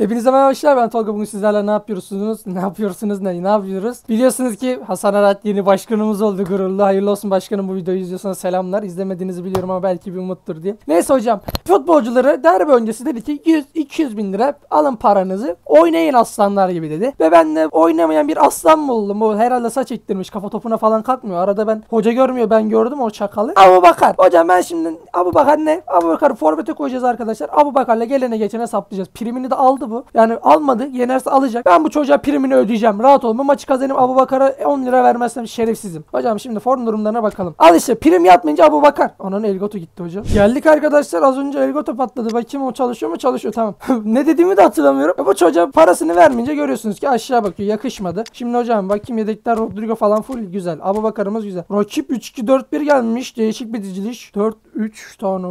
Hepinize merhaba arkadaşlar ben Tolga bugün sizlerle ne yapıyorsunuz? Ne yapıyorsunuz ne? Ne yapıyoruz? Biliyorsunuz ki Hasan Arat yeni başkanımız oldu gururlu. Hayırlı olsun başkanım bu videoyu izliyorsanız selamlar. İzlemediğinizi biliyorum ama belki bir umuttur diye. Neyse hocam futbolcuları derbi öncesi dedi ki 100-200 bin lira alın paranızı oynayın aslanlar gibi dedi. Ve ben de oynamayan bir aslan buldum. O herhalde saç ektirmiş kafa topuna falan kalkmıyor. Arada ben hoca görmüyor ben gördüm o çakalı. Abu Bakar. Hocam ben şimdi Abu Bakar ne? Abu Bakar'ı forvete koyacağız arkadaşlar. Abu Bakar'la gelene geçene saplayacağız. Primini de aldı bu. Yani almadı. Yenerse alacak. Ben bu çocuğa primini ödeyeceğim. Rahat olma. Maçı kazanayım. Abu Bakar'a 10 lira vermezsem şerefsizim. Hocam şimdi form durumlarına bakalım. Al işte prim yatmayınca Abu Bakar. Ananın Elgato gitti hocam. Geldik arkadaşlar. Az önce Elgato patladı. Bakayım o çalışıyor mu? Çalışıyor. Tamam. ne dediğimi de hatırlamıyorum. E bu çocuğa parasını vermeyince görüyorsunuz ki aşağı bakıyor. Yakışmadı. Şimdi hocam bakayım yedekler Rodrigo falan full güzel. Abu Bakar'ımız güzel. Rakip 3-2-4-1 gelmiş. Değişik bir diziliş. 4-3 tane.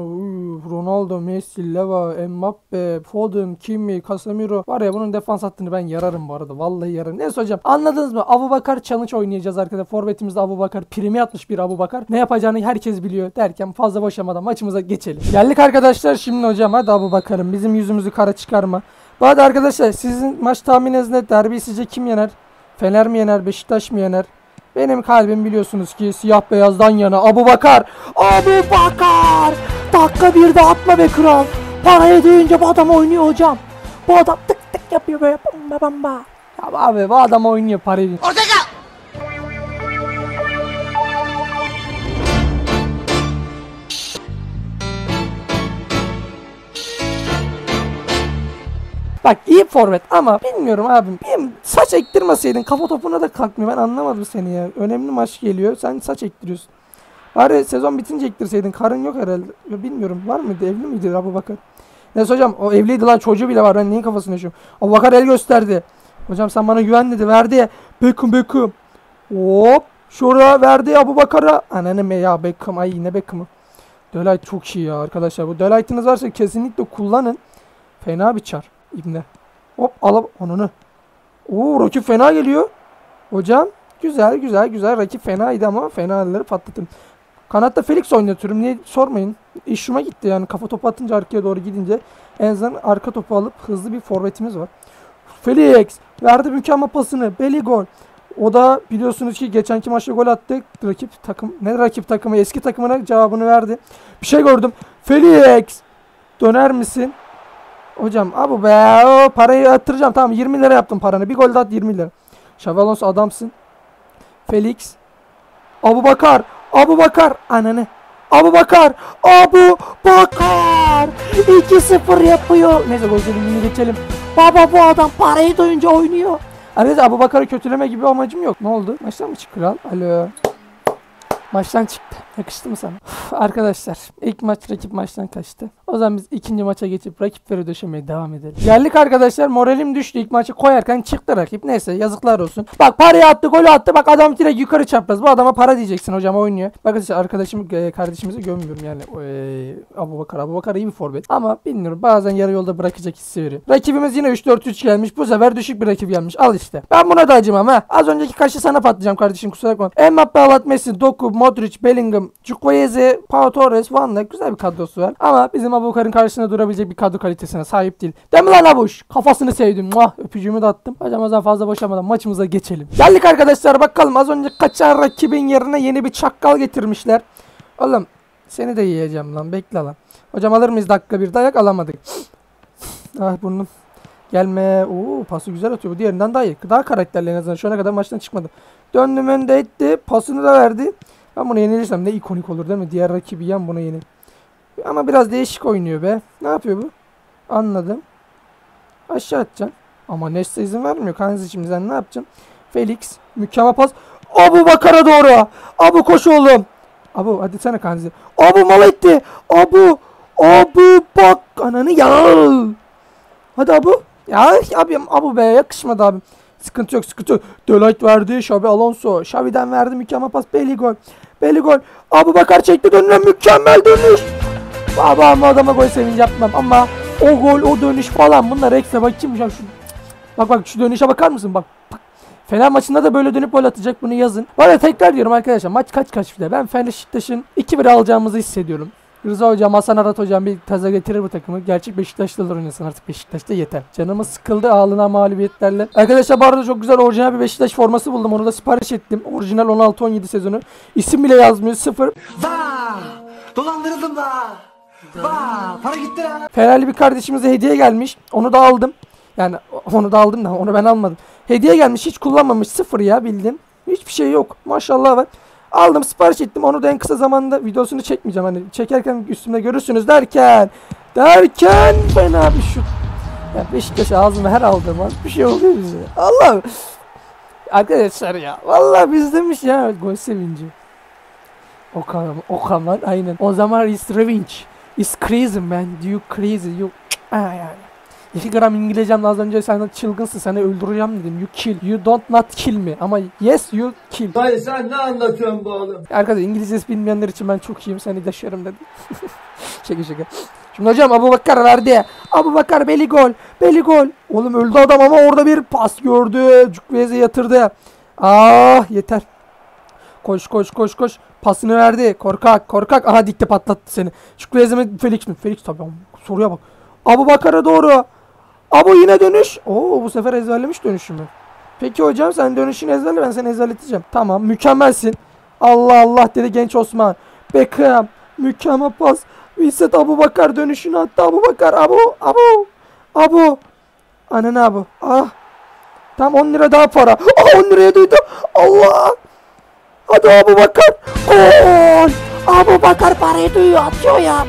Ronaldo, Messi, Leva, Mbappe, Foden, Kimi, Casemiro. Var ya bunun defans hattını ben yararım bu arada. Vallahi yararım. Neyse hocam anladınız mı? Abu Bakar challenge oynayacağız arkadaşlar. Forvetimizde Abu Bakar. Primi atmış bir Abu Bakar. Ne yapacağını herkes biliyor derken fazla boşamadan maçımıza geçelim. Geldik arkadaşlar şimdi hocam. Hadi Abu Bakar'ım. Bizim yüzümüzü kara çıkarma. Bu arada arkadaşlar sizin maç tahmininiz ne? Derbi sizce kim yener? Fener mi yener? Beşiktaş mı yener? Benim kalbim biliyorsunuz ki siyah beyazdan yana Abu Bakar. Abu Bakar. Dakika bir de atma be kral. Parayı duyunca bu adam oynuyor hocam. Bu adam tık tık yapıyor böyle bamba bamba. Ya abi bu adam oynuyor parayı. Bak iyi forvet ama bilmiyorum abim. Benim saç ektirmeseydin kafa topuna da kalkmıyor. Ben anlamadım seni ya. Önemli maç geliyor. Sen saç ektiriyorsun. Bari sezon bitince ektirseydin. Karın yok herhalde. Bilmiyorum. Var mıydı? Evli miydi Abu Bakar? Neyse hocam o evliydi lan çocuğu bile var. Ben neyin kafasını yaşıyorum. Abu Bakar el gösterdi. Hocam sen bana güven dedi. Verdi. Beckham Beckham. Hop. Şuraya verdi Abu Bakar'a. Ananı ya Beckham. Ay ne Beckham'ı. Delight çok iyi ya arkadaşlar. Bu Delight'ınız varsa kesinlikle kullanın. Fena bir çar. İbne. Hop alıp onunu. Oo rakip fena geliyor. Hocam güzel güzel güzel rakip fenaydı ama fenaları patlatın. Kanatta Felix oynatıyorum. Niye sormayın. İşime gitti yani kafa topu atınca arkaya doğru gidince en azından arka topu alıp hızlı bir forvetimiz var. Felix verdi mükemmel pasını. Belly gol. O da biliyorsunuz ki geçenki maçta gol attı. Rakip takım ne rakip takımı eski takımına cevabını verdi. Bir şey gördüm. Felix döner misin? Hocam abu be o parayı yatıracağım. Tamam 20 lira yaptım paranı. Bir gol daha at 20 lira. Xavi Alonso adamsın. Felix. Abu Bakar. Abu Bakar. Ananı. Abu Bakar. Abu Bakar. 2-0 yapıyor. Neyse gol sevindiğini geçelim. Baba bu adam parayı doyunca oynuyor. Arkadaşlar Abu Bakar'ı kötüleme gibi amacım yok. Ne oldu? Maçtan mı çıktı kral? Alo. Maçtan çıktı. Yakıştı mı sana? Arkadaşlar ilk maç rakip maçtan kaçtı. O zaman biz ikinci maça geçip rakipleri döşemeye devam edelim. Geldik arkadaşlar moralim düştü ilk maçı koyarken çıktı rakip. Neyse yazıklar olsun. Bak parayı attı golü attı bak adam direkt yukarı çapraz. Bu adama para diyeceksin hocam oynuyor. Bakın işte arkadaşım e, kardeşimizi gömüyorum yani. E, Abu Bakar. Abu Bakar iyi bir forvet. Ama bilmiyorum bazen yarı yolda bırakacak hissi veriyor. Rakibimiz yine 3-4-3 gelmiş. Bu sefer düşük bir rakip gelmiş. Al işte. Ben buna da acımam ha. Az önceki kaşı sana patlayacağım kardeşim kusura bakma. Mbappe, Alat, Messi, Doku, Modric, Bellingham, Chukwueze, Pau Torres, Van Dijk güzel bir kadrosu var. Ama bizim Abu Bakar'ın karşısında durabilecek bir kadro kalitesine sahip değil. Değil mi? Kafasını sevdim. Muah öpücüğümü de attım. Hocam o fazla boşamadan maçımıza geçelim. Geldik arkadaşlar bakalım az önce kaçan rakibin yerine yeni bir çakkal getirmişler. Oğlum seni de yiyeceğim lan bekle lan. Hocam alır mıyız dakika bir dayak alamadık. ah burnum. Gelme. Oo pası güzel atıyor. Bu diğerinden daha iyi. Daha karakterli en azından. Şu ana kadar maçtan çıkmadı. Döndüm önde etti. Pasını da verdi. Ben bunu yenilirsem ne ikonik olur değil mi? Diğer rakibi yen buna yenil. Ama biraz değişik oynuyor be. Ne yapıyor bu? Anladım. Aşağı atacaksın. Ama Nesta izin vermiyor. Kanzi şimdi sen ne yapacaksın? Felix. Mükemmel pas. Abu Bakar'a doğru. Abu koş oğlum. Abu hadi sana Kanzi. Abu mal etti. Abu. Abu bak. Ananı ya. Hadi Abu. Ya abim Abu be yakışmadı abim. Sıkıntı yok sıkıntı yok. Delight verdi. Xabi Alonso. Xavi'den verdi mükemmel pas. Belly gol. Belly gol. Abu Bakar çekti dönüne mükemmel dönüş. Baba ama adama gol sevinci yapmam ama o gol o dönüş falan bunlar ekstra bak kimmiş ya şu. Bak bak şu dönüşe bakar mısın bak. bak. Fener maçında da böyle dönüp gol atacak bunu yazın. Bana tekrar diyorum arkadaşlar maç kaç kaç bile. Ben Fener Beşiktaş'ın 2-1 alacağımızı hissediyorum. Rıza hocam, Hasan Arat hocam bir taza getirir bu takımı. Gerçek Beşiktaşlılar oynasın artık Beşiktaş'ta yeter. Canımız sıkıldı ağlınan mağlubiyetlerle. Arkadaşlar bu arada çok güzel orijinal bir Beşiktaş forması buldum. Onu da sipariş ettim. Orijinal 16-17 sezonu. İsim bile yazmıyor. Sıfır. Vaa! Dolandırıldım da. Vaa! Para gitti lan. Fenerli bir kardeşimize hediye gelmiş. Onu da aldım. Yani onu da aldım da onu ben almadım. Hediye gelmiş hiç kullanmamış. Sıfır ya bildim. Hiçbir şey yok. Maşallah var. Aldım sipariş ettim. Onu da en kısa zamanda videosunu çekmeyeceğim. Hani çekerken üstümde görürsünüz derken. Derken fena bir şut. Ya Beşiktaş ağzıma her aldığım an bir şey oluyor bize. Allah. Arkadaşlar ya. Vallahi biz demiş ya gol sevinci. Okan var aynen. O zaman is revenge. Is crazy man. You crazy. You... Ah, yani. 2 gram İngilizcem az önce sen çılgınsın seni öldüreceğim dedim. You kill. You don't not kill me. Ama yes you kill. Dayı sen ne anlatıyorsun bu oğlum? Arkadaşlar İngilizcesi bilmeyenler için ben çok iyiyim seni taşıyorum dedim. şaka şaka. Şimdi hocam Abu Bakar verdi. Abu Bakar beli gol. Beli gol. Oğlum öldü adam ama orada bir pas gördü. Cukvez'e yatırdı. Ah yeter. Koş koş koş koş. Pasını verdi. Korkak korkak. Aha dikte patlattı seni. Cukvez'e mi Felix mi? Felix tabii. Soruya bak. Abu Bakar'a doğru. Abu yine dönüş. Oo bu sefer ezberlemiş dönüşümü. Peki hocam sen dönüşünü ezberle ben seni ezberleteceğim. Tamam mükemmelsin. Allah Allah dedi genç Osman. Beckham mükemmel pas. Vincent Abu Bakar dönüşünü attı. Abu Bakar Abu Abu Abu. Ananı Abu. Ah. Tam 10 lira daha para. Ah 10 liraya duydum. Allah. Hadi Abu Bakar. Gol. Abu Bakar parayı duyuyor atıyor ya.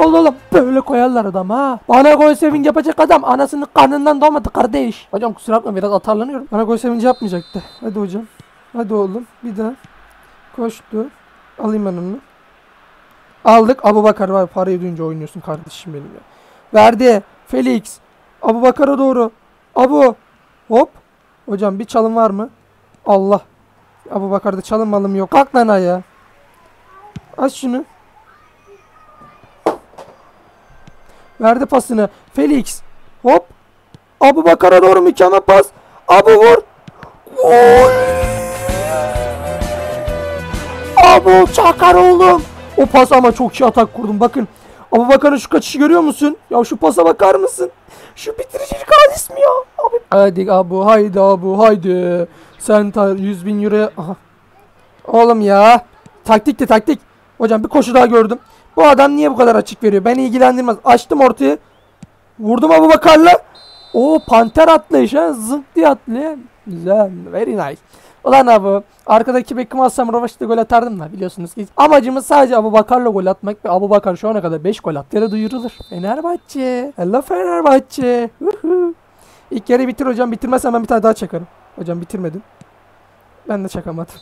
Oğlum böyle koyarlar adam ha. Bana gol sevinci yapacak adam anasının karnından doğmadı kardeş. Hocam kusura bakma biraz atarlanıyorum. Bana gol sevinci yapmayacaktı. Hadi hocam. Hadi oğlum bir daha. Koştu. Alayım ben onu. Aldık. Abu Bakar var. Parayı duyunca oynuyorsun kardeşim benim ya. Verdi. Felix. Abu Bakar'a doğru. Abu. Hop. Hocam bir çalım var mı? Allah. Abu Bakar'da çalım malım yok. Kalk lan ayağa. Aç şunu. Verdi pasını. Felix. Hop. Abu Bakar'a doğru mükemmel pas. Abu vur. Gol. Abu çakar oğlum. O pas ama çok iyi atak kurdum. Bakın. Abu Bakar'ın şu kaçışı görüyor musun? Ya şu pasa bakar mısın? Şu bitiricilik hadis mi ya? Abi. Hadi Abu haydi Abu haydi. Sen ta 100 bin euro. Aha. Oğlum ya. Taktikti taktik. Hocam bir koşu daha gördüm. Bu adam niye bu kadar açık veriyor? Beni ilgilendirmez. Açtım ortayı. Vurdum Abu Bakar'la. O panter atlayış ha. Zınk diye atlıyor. Güzel. Very nice. Ulan abi arkadaki Beckham alsam Ravaş'ta gol atardım da biliyorsunuz ki. Amacımız sadece Abu Bakar'la gol atmak ve Abu Bakar şu ana kadar 5 gol attı. Yere duyurulur. Fenerbahçe. Hello Fenerbahçe. İlk yarı bitir hocam. Bitirmezsen ben bir tane daha çakarım. Hocam bitirmedin. Ben de çakamadım.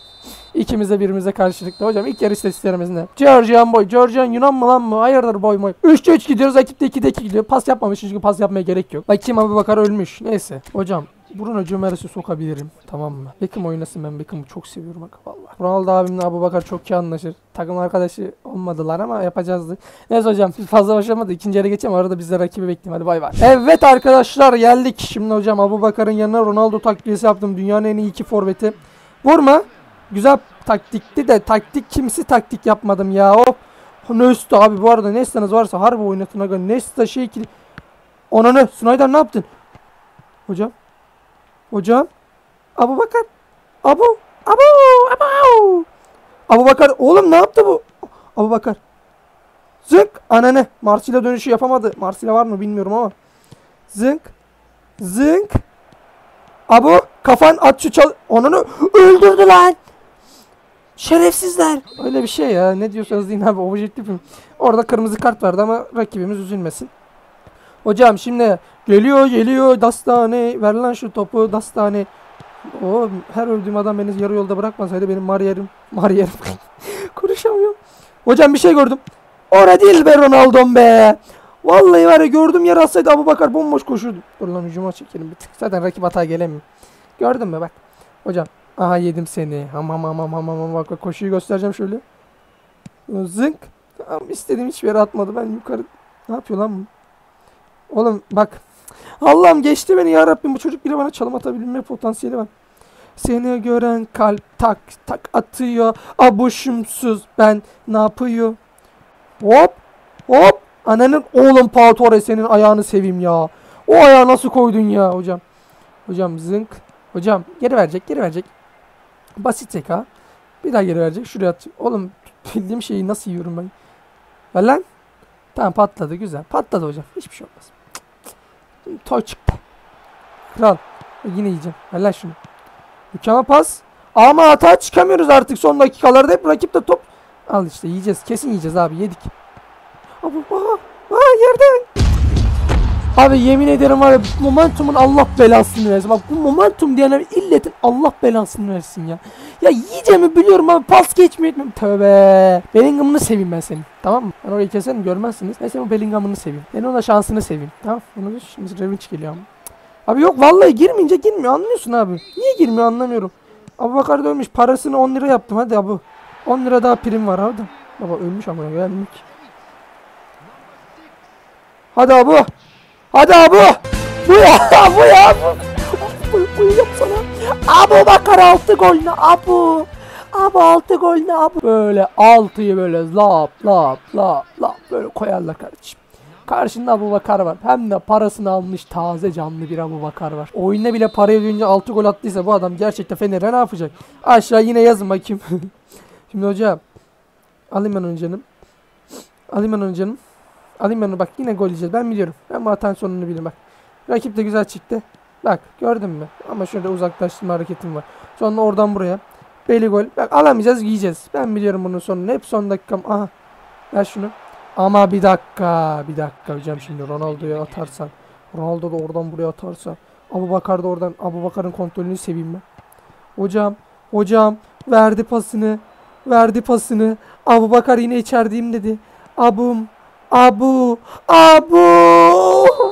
İkimiz de birbirimize karşılıklı. Hocam ilk yarı istatistiklerimiz ne? Georgian boy. Georgian Yunan mı lan mı? Hayırdır boy boy. 3'te 3 gidiyoruz. Rakip de 2'de 2 gidiyor. Pas yapmamış çünkü pas yapmaya gerek yok. Bakayım Abu Bakar ölmüş. Neyse. Hocam Bruno Cömert'i sokabilirim. Tamam mı? Beckham oynasın ben Beckham'ı çok seviyorum bak vallahi. Ronaldo abimle Abu Bakar çok iyi anlaşır. Takım arkadaşı olmadılar ama yapacağızdı. Neyse hocam biz fazla başlamadı. İkinci yere geçelim. Arada biz de rakibi bekleyelim. Hadi bay bay. Evet arkadaşlar geldik. Şimdi hocam Abu Bakar'ın yanına Ronaldo takviyesi yaptım. Dünyanın en iyi iki forveti. Vurma. Güzel taktikti de taktik kimsi taktik yapmadım ya. Hop. Nesta abi bu arada Nesta'nız varsa harbi oynatın aga. Nesta şey ikili. Onanı Snyder ne yaptın? Hocam. Hocam. Abu Bakar. Abu. Abu. Abu. Abu Bakar. Oğlum ne yaptı bu? Abu Bakar. Zınk. Ananı. Marsilya dönüşü yapamadı. Marsilya var mı bilmiyorum ama. Zınk. Zınk. Abu. Kafan at şu çal... Onunu öldürdü lan. Şerefsizler. Öyle bir şey ya. Ne diyorsanız deyin abi. Objektifim. Orada kırmızı kart verdi ama rakibimiz üzülmesin. Hocam şimdi geliyor geliyor Dastane ver lan şu topu Dastane. O her öldüğüm adam beni yarı yolda bırakmasaydı benim mariyerim mariyerim konuşamıyorum. Hocam bir şey gördüm. Ora değil be Ronaldo'm be. Vallahi var ya gördüm yer atsaydı Abu Bakar bomboş koşurdu. Dur lan hücuma çekelim bir tık. Zaten rakip hata gelemiyor. Gördün mü bak. Hocam. Aha yedim seni. Hamam hamam hamam hamam bak, bak koşuyu göstereceğim şöyle. Zınk. Tamam, istediğim hiçbir yere atmadı. Ben yukarı ne yapıyor lan bu? Oğlum bak. Allah'ım geçti beni ya Rabbim. Bu çocuk bile bana çalım atabilme potansiyeli var. Seni gören kalp tak tak atıyor. Abuşumsuz ben ne yapıyor? Hop. Ananın oğlum Pau Torres senin ayağını seveyim ya. O ayağı nasıl koydun ya hocam? Hocam zınk. Hocam geri verecek geri verecek. Basit zeka. Bir daha geri verecek. Şuraya at. Oğlum bildiğim şeyi nasıl yiyorum ben? Ver lan. Tamam patladı güzel. Patladı hocam. Hiçbir şey olmaz. Toy çıktı. Kral. Yine yiyeceğim. Ver lan şunu. Mükemmel pas. Ama hata çıkamıyoruz artık son dakikalarda. Hep rakip de top. Al işte yiyeceğiz. Kesin yiyeceğiz abi. Yedik. Abi, aha, yerden. Abi yemin ederim var ya momentumun Allah belasını versin. Bak bu momentum diyenler illetin Allah belasını versin ya. Ya yiyeceğimi biliyorum abi pas geçmiyor etmiyorum. Tövbe. Bellingham'ını seveyim ben senin. Tamam mı? Ben orayı keserim görmezsiniz. Ben senin Bellingham'ını seveyim. Ben ona şansını seveyim. Tamam. Onu şimdi revenge geliyor ama. Abi yok vallahi girmeyince girmiyor anlıyorsun abi. Niye girmiyor anlamıyorum. Abu Bakar da ölmüş. Parasını 10 lira yaptım hadi abi. 10 lira daha prim var hadi. Baba ölmüş ama gelmiş. Hadi abi. Hadi abi. Bu ya bu ya bu. Bu, bu yapsana. Abu Bakar altı gol ne abu. Abi altı gol ne abu. Böyle altıyı böyle lap lap lap lap böyle koyarlar kardeşim. Karşında Abu Bakar var. Hem de parasını almış taze canlı bir Abu Bakar var. Oyunda bile parayı ödeyince 6 gol attıysa bu adam gerçekten Fener'e ne yapacak? Aşağı yine yazın bakayım. Şimdi hocam. Alayım ben onu canım. Alayım ben onu canım. Alayım ben onu bak yine gol yiyeceğiz. Ben biliyorum. Ben bu hatanın sonunu biliyorum bak. Rakip de güzel çıktı. Bak gördün mü? Ama şöyle uzaklaştırma hareketim var. Sonra oradan buraya. Beli gol. Bak alamayacağız yiyeceğiz. Ben biliyorum bunun sonunu. Hep son dakikam. Aha. Ver şunu. Ama bir dakika. Bir dakika hocam şimdi Ronaldo'ya atarsan. Ronaldo da oradan buraya atarsa. Abu Bakar da oradan. Abu Bakar'ın kontrolünü seveyim ben. Hocam. Hocam. Verdi pasını. Verdi pasını. Abu Bakar yine içerideyim dedi. Abum. Abu. Abu.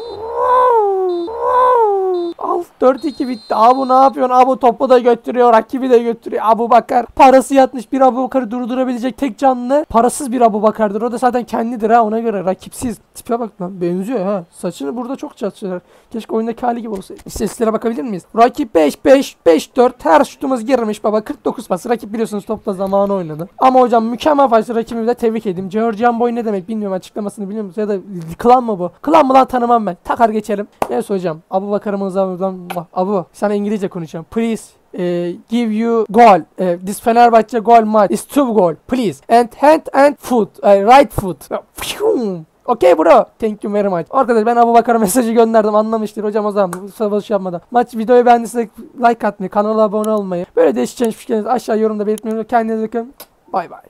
Al 4-2 bitti. Abu ne yapıyorsun? Abu topu da götürüyor. Rakibi de götürüyor. Abu Bakar. Parası yatmış bir Abu Bakar'ı durdurabilecek tek canlı. Parasız bir Abu Bakar'dır. O da zaten kendidir ha ona göre. Rakipsiz. Tipe bak lan. Benziyor ha. Saçını burada çok çatışıyorlar. Keşke oyundaki hali gibi olsaydı. İstatistiklere bakabilir miyiz? Rakip 5 5 5 4 her şutumuz girmiş baba. 49 pas. Rakip biliyorsunuz topla zamanı oynadı. Ama hocam mükemmel başlı rakibimi de tebrik edeyim. Georgian Boy ne demek bilmiyorum açıklamasını biliyor musunuz? Ya da klan mı bu? Klan mı lan tanımam ben. Takar geçerim. Neyse hocam. Abu Bakar'ımıza buradan Abu sana İngilizce konuşacağım. Please eh, give you goal. Eh, this Fenerbahçe goal match is two goal. Please. And hand and foot. eh, right foot. Phew. Okay bro. Thank you very much. Arkadaş ben Abu Bakar'a mesajı gönderdim anlamıştır. Hocam o zaman savaş yapmadan. Maç videoyu beğendiyseniz like atmayı, kanala abone olmayı. Böyle değişik şeyler aşağı yorumda belirtmeyi. Kendinize bakın. Bay bay.